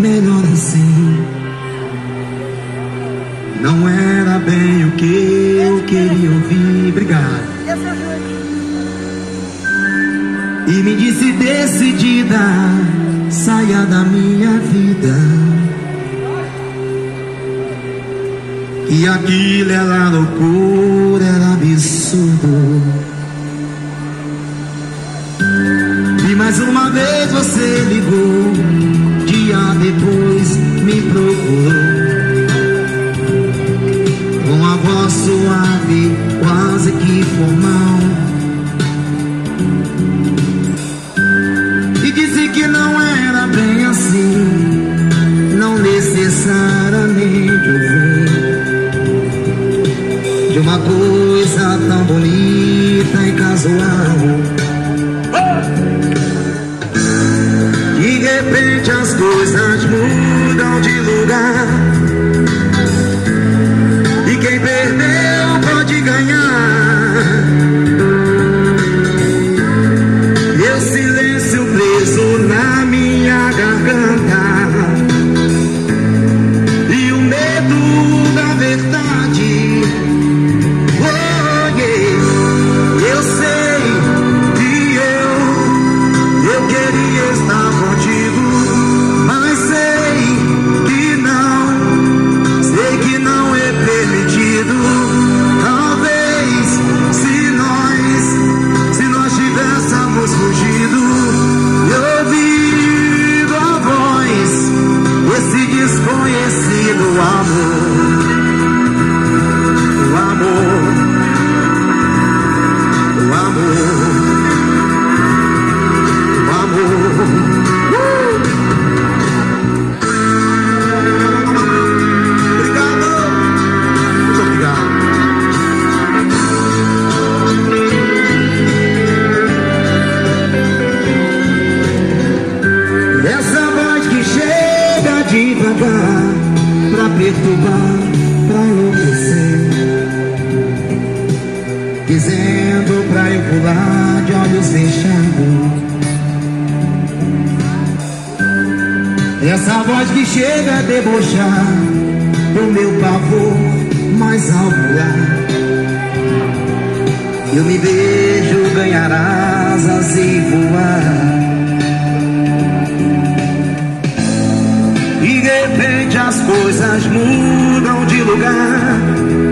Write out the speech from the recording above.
melhor assim. Não era bem o que eu queria ouvir. Obrigado. E me disse decidida, saia da minha vida. E aquilo era loucura, era absurdo. E mais uma vez você ligou, depois me procurou. Com a voz suave, quase que formal. E disse que não era bem assim, não necessariamente ouvir de uma coisa tão bonita e casual. De repente as de lugar. Desconhecido amor, perturbar, pra enlouquecer. Dizendo pra eu pular de olhos fechados. Essa voz que chega a debochar do meu pavor mais alto lá. Eu me vejo ganhar asas e voar. Repente as coisas mudam de lugar.